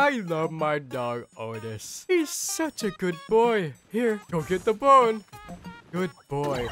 I love my dog Otis. He's such a good boy. Here, go get the bone. Good boy.